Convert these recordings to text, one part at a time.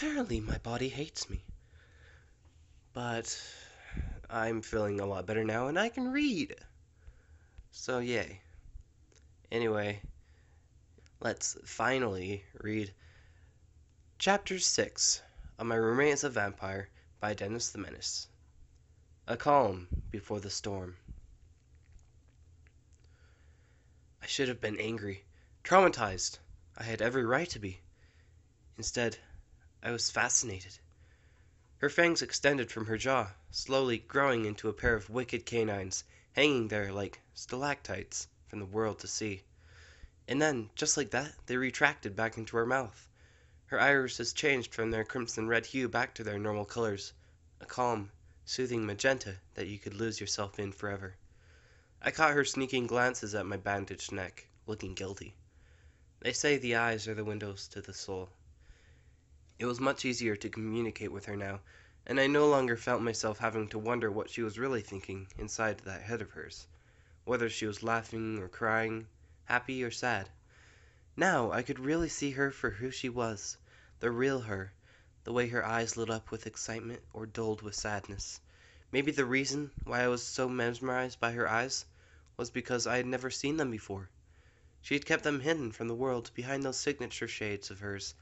Apparently, my body hates me. But I'm feeling a lot better now and I can read. So, yay. Anyway, let's finally read Chapter 6 of My Roommate is a Vampire by Dennis the Menace. A calm before the storm. I should have been angry, traumatized. I had every right to be. Instead, I was fascinated. Her fangs extended from her jaw, slowly growing into a pair of wicked canines, hanging there like stalactites from the world to see. And then, just like that, they retracted back into her mouth. Her irises changed from their crimson red hue back to their normal colors, a calm, soothing magenta that you could lose yourself in forever. I caught her sneaking glances at my bandaged neck, looking guilty. They say the eyes are the windows to the soul. It was much easier to communicate with her now, and I no longer felt myself having to wonder what she was really thinking inside that head of hers, whether she was laughing or crying, happy or sad. Now I could really see her for who she was, the real her, the way her eyes lit up with excitement or dulled with sadness. Maybe the reason why I was so mesmerized by her eyes was because I had never seen them before. She had kept them hidden from the world behind those signature shades of hers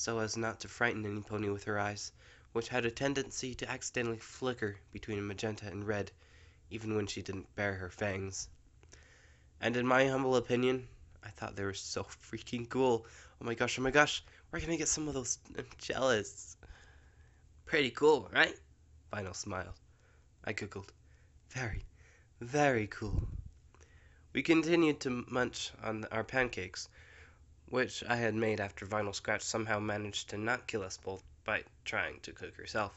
so as not to frighten any pony with her eyes, which had a tendency to accidentally flicker between magenta and red, even when she didn't bare her fangs. And in my humble opinion, I thought they were so freaking cool. Oh my gosh, oh my gosh, where can gonna get some of those. I'm jealous. Pretty cool, right? Vinyl smiled. I giggled. Very, very cool. We continued to munch on our pancakes, which I had made after Vinyl Scratch somehow managed to not kill us both by trying to cook herself.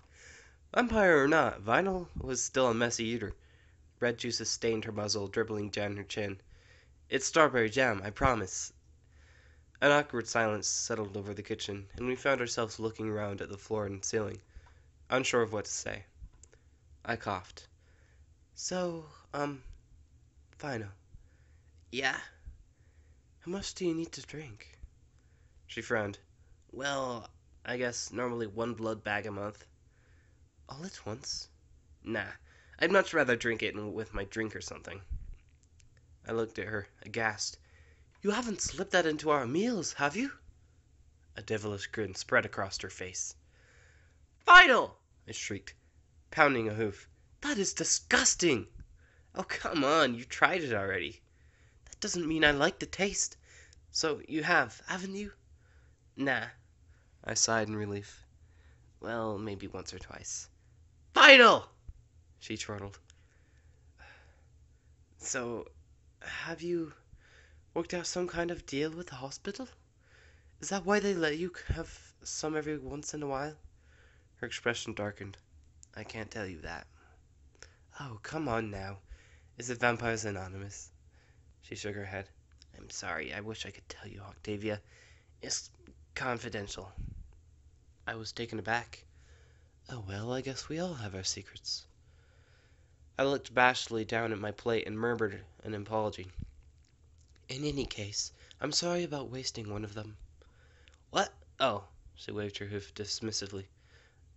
Umpire or not, Vinyl was still a messy eater. Red juices stained her muzzle, dribbling down her chin. It's strawberry jam, I promise. An awkward silence settled over the kitchen, and we found ourselves looking around at the floor and ceiling, unsure of what to say. I coughed. So, um, Vinyl. Yeah? How much do you need to drink? She frowned. Well, I guess normally one blood bag a month. All at once? Nah, I'd much rather drink it with my drink or something. I looked at her, aghast. You haven't slipped that into our meals, have you? A devilish grin spread across her face. Vinyl! I shrieked, pounding a hoof. That is disgusting! Oh, come on, you tried it already doesn't mean I like the taste. So you have, haven't you? Nah. I sighed in relief. Well, maybe once or twice. Vinyl! She chortled. So, have you worked out some kind of deal with the hospital? Is that why they let you have some every once in a while? Her expression darkened. I can't tell you that. Oh, come on now. Is it Vampires Anonymous? She shook her head. I'm sorry. I wish I could tell you, Octavia. It's confidential. I was taken aback. Oh, well, I guess we all have our secrets. I looked bashfully down at my plate and murmured an apology. In any case, I'm sorry about wasting one of them. What? Oh, she waved her hoof dismissively.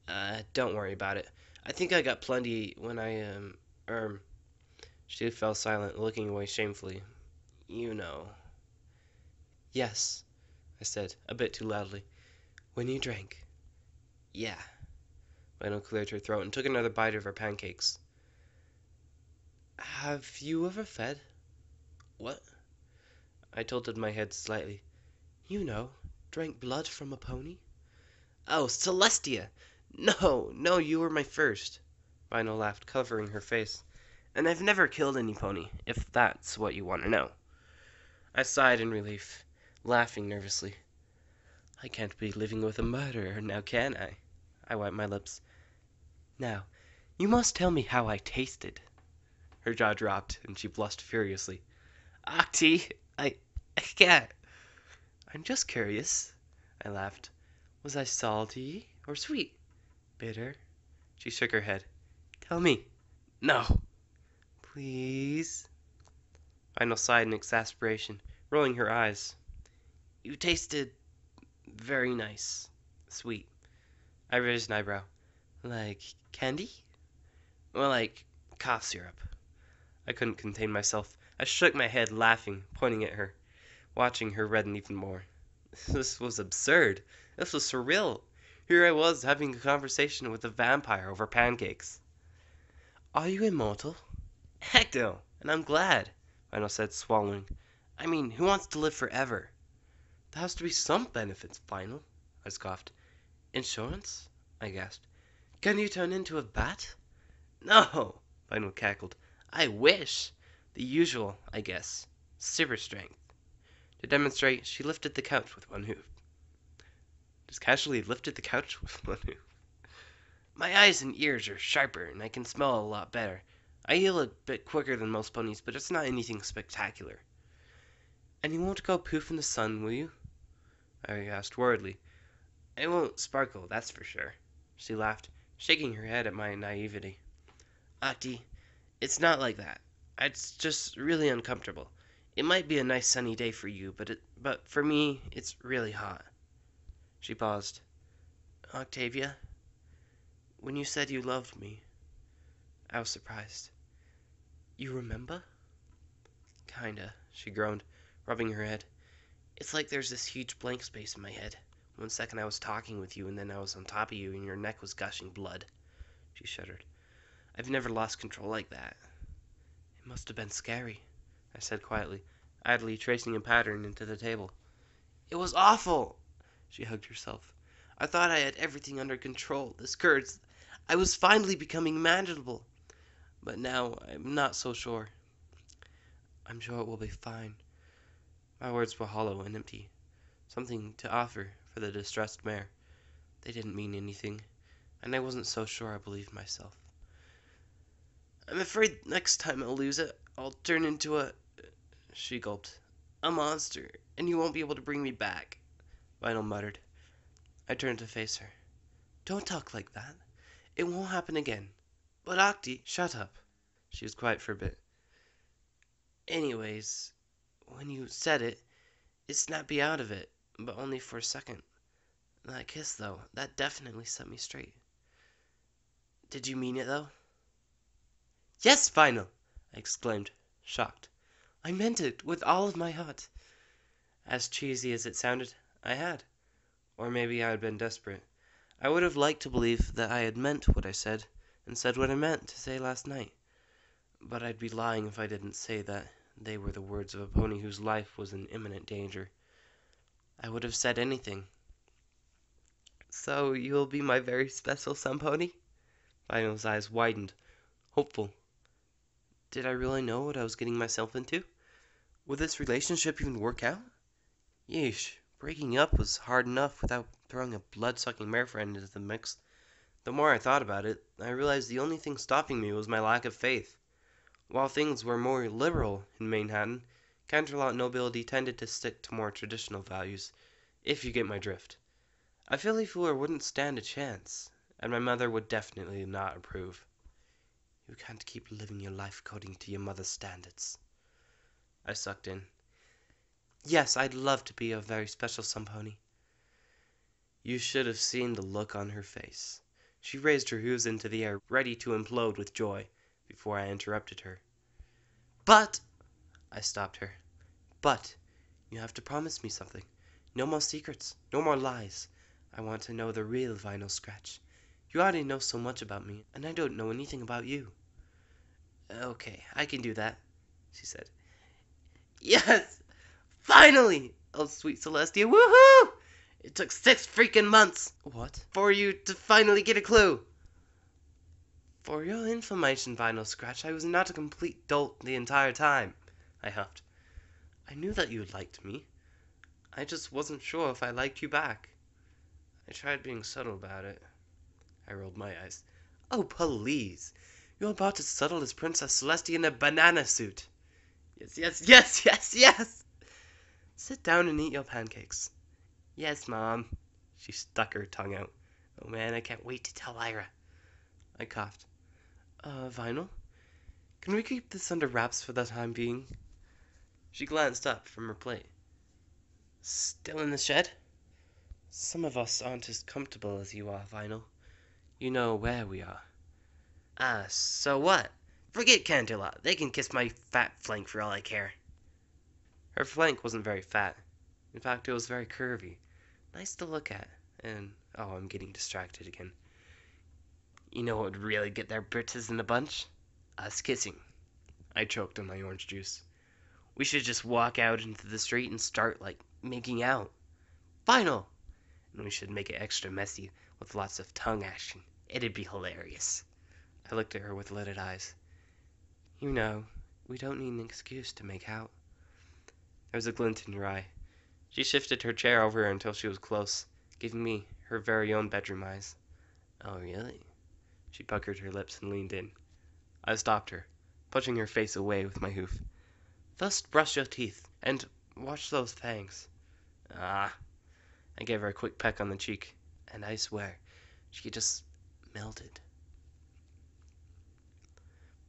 Uh, don't worry about it. I think I got plenty when I, um, erm. She fell silent, looking away shamefully, you know. Yes, I said, a bit too loudly. When you drank. Yeah. Vinyl cleared her throat and took another bite of her pancakes. Have you ever fed? What? I tilted my head slightly. You know, drank blood from a pony? Oh, Celestia! No, no, you were my first. Vinyl laughed, covering her face. And I've never killed any pony, if that's what you want to know. I sighed in relief, laughing nervously. I can't be living with a murderer, now can I? I wiped my lips. Now, you must tell me how I tasted. Her jaw dropped, and she blushed furiously. Octi, I, I can't. I'm just curious. I laughed. Was I salty or sweet? Bitter? She shook her head. Tell me. No. Please? Vinyl sighed in exasperation, rolling her eyes. You tasted very nice. Sweet. I raised an eyebrow. Like candy? Well, like cough syrup. I couldn't contain myself. I shook my head, laughing, pointing at her, watching her redden even more. This was absurd. This was surreal. Here I was having a conversation with a vampire over pancakes. Are you immortal? Heck no, and I'm glad, Vinyl said, swallowing. I mean, who wants to live forever? There has to be some benefits, Vinyl, I scoffed. Insurance? I gasped. Can you turn into a bat? No, Vinyl cackled. I wish. The usual, I guess. Super strength. To demonstrate, she lifted the couch with one hoof. Just casually lifted the couch with one hoof. My eyes and ears are sharper, and I can smell a lot better. I heal a bit quicker than most ponies, but it's not anything spectacular. And you won't go poof in the sun, will you? I asked worriedly. It won't sparkle, that's for sure. She laughed, shaking her head at my naivety. Octi, it's not like that. It's just really uncomfortable. It might be a nice sunny day for you, but for me, it's really hot. She paused. Octavia, when you said you loved me, I was surprised. You remember? Kinda, she groaned, rubbing her head. It's like there's this huge blank space in my head. One second I was talking with you, and then I was on top of you, and your neck was gushing blood. She shuddered. I've never lost control like that. It must have been scary, I said quietly, idly tracing a pattern into the table. It was awful! She hugged herself. I thought I had everything under control. This curse, I was finally becoming manageable. But now I'm not so sure. I'm sure it will be fine. My words were hollow and empty. Something to offer for the distressed mare. They didn't mean anything, and I wasn't so sure I believed myself. I'm afraid next time I'll lose it, I'll turn into a. She gulped. A monster, and you won't be able to bring me back, Vinyl muttered. I turned to face her. Don't talk like that. It won't happen again. But Octi, shut up. She was quiet for a bit. Anyways, when you said it, it snapped me out of it, but only for a second. That kiss, though, that definitely set me straight. Did you mean it, though? Yes, Vinyl! I exclaimed, shocked. I meant it with all of my heart. As cheesy as it sounded, I had. Or maybe I had been desperate. I would have liked to believe that I had meant what I said, and said what I meant to say last night. But I'd be lying if I didn't say that they were the words of a pony whose life was in imminent danger. I would have said anything. So you will be my very special sun pony? Vinyl's eyes widened, hopeful. Did I really know what I was getting myself into? Would this relationship even work out? Yeesh, breaking up was hard enough without throwing a blood-sucking mare friend into the mix. The more I thought about it, I realized the only thing stopping me was my lack of faith. While things were more liberal in Manehattan, Canterlot nobility tended to stick to more traditional values, if you get my drift. A filly fooler wouldn't stand a chance, and my mother would definitely not approve. You can't keep living your life according to your mother's standards. I sucked in. Yes, I'd love to be a very special pony. You should have seen the look on her face. She raised her hooves into the air, ready to implode with joy, before I interrupted her. But I stopped her. But you have to promise me something. No more secrets, no more lies. I want to know the real vinyl scratch. You already know so much about me, and I don't know anything about you. Okay, I can do that, she said. Yes! Finally! Oh, sweet Celestia, woohoo! It took six freaking months. What? For you to finally get a clue. For your information, Vinyl Scratch, I was not a complete dolt the entire time, I huffed. I knew that you liked me. I just wasn't sure if I liked you back. I tried being subtle about it. I rolled my eyes. Oh, please. You're about as subtle as Princess Celestia in a banana suit. Yes, yes, yes, yes, yes. Sit down and eat your pancakes. Yes, Mom. She stuck her tongue out. Oh man, I can't wait to tell Ira. I coughed. Uh, Vinyl? Can we keep this under wraps for the time being? She glanced up from her plate. Still in the shed? Some of us aren't as comfortable as you are, Vinyl. You know where we are. Ah, so what? Forget Canterlot. They can kiss my fat flank for all I care. Her flank wasn't very fat. In fact, it was very curvy. Nice to look at. And, oh, I'm getting distracted again. You know what would really get their britches in a bunch? Us kissing. I choked on my orange juice. We should just walk out into the street and start, like, making out. Vinyl! And we should make it extra messy with lots of tongue action. It'd be hilarious. I looked at her with lidded eyes. You know, we don't need an excuse to make out. There was a glint in her eye. She shifted her chair over until she was close, giving me her very own bedroom eyes. Oh, really? She puckered her lips and leaned in. I stopped her, pushing her face away with my hoof. First brush your teeth, and wash those fangs. Ah. I gave her a quick peck on the cheek, and I swear, she just melted.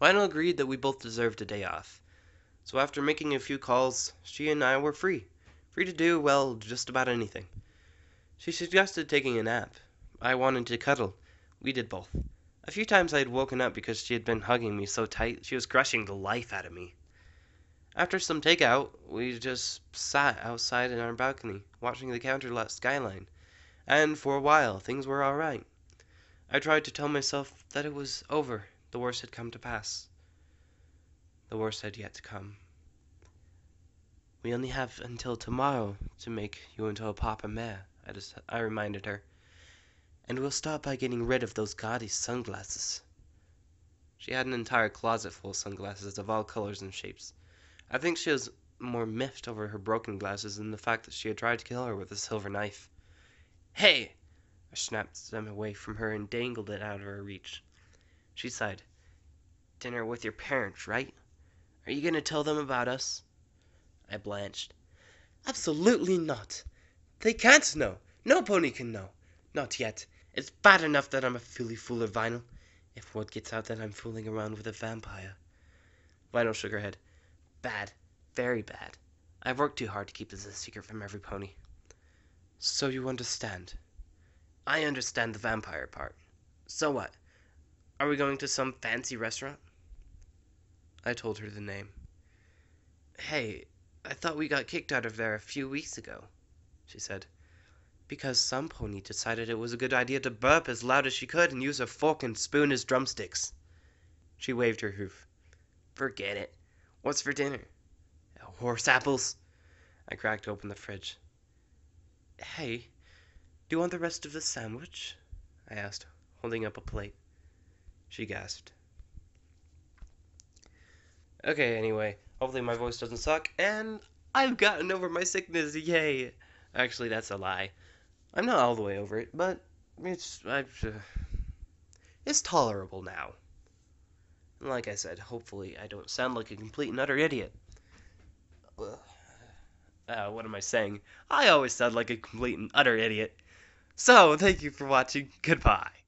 Vinyl agreed that we both deserved a day off. So after making a few calls, she and I were free. Free to do, well, just about anything. She suggested taking a nap. I wanted to cuddle. We did both. A few times I had woken up because she had been hugging me so tight she was crushing the life out of me. After some takeout, we just sat outside in our balcony, watching the Canterlot skyline, and for a while things were all right. I tried to tell myself that it was over, the worst had come to pass. The worst had yet to come. We only have until tomorrow to make you into a papa mare, I reminded her. And we'll start by getting rid of those gaudy sunglasses. She had an entire closet full of sunglasses of all colors and shapes. I think she was more miffed over her broken glasses than the fact that she had tried to kill her with a silver knife. Hey! I snapped them away from her and dangled it out of her reach. She sighed. Dinner with your parents, right? Are you going to tell them about us? I blanched. Absolutely not. They can't know. No pony can know. Not yet. It's bad enough that I'm a filly fooler, Vinyl. If word gets out that I'm fooling around with a vampire. Vinyl shook her head. Bad. Very bad. I've worked too hard to keep this a secret from every pony. So you understand? I understand the vampire part. So what? Are we going to some fancy restaurant? I told her the name. Hey, I thought we got kicked out of there a few weeks ago, she said. Because some pony decided it was a good idea to burp as loud as she could and use a fork and spoon as drumsticks. She waved her hoof. Forget it. What's for dinner? Oh, horse apples. I cracked open the fridge. Hey, do you want the rest of the sandwich? I asked, holding up a plate. She gasped. Okay, anyway, hopefully my voice doesn't suck, and I've gotten over my sickness, yay! Actually, that's a lie. I'm not all the way over it, but it's I've, uh, it's tolerable now. And like I said, hopefully I don't sound like a complete and utter idiot. Uh, what am I saying? I always sound like a complete and utter idiot. So, thank you for watching. Goodbye.